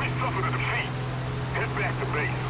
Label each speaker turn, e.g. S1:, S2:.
S1: We suffered a defeat. Head back to base.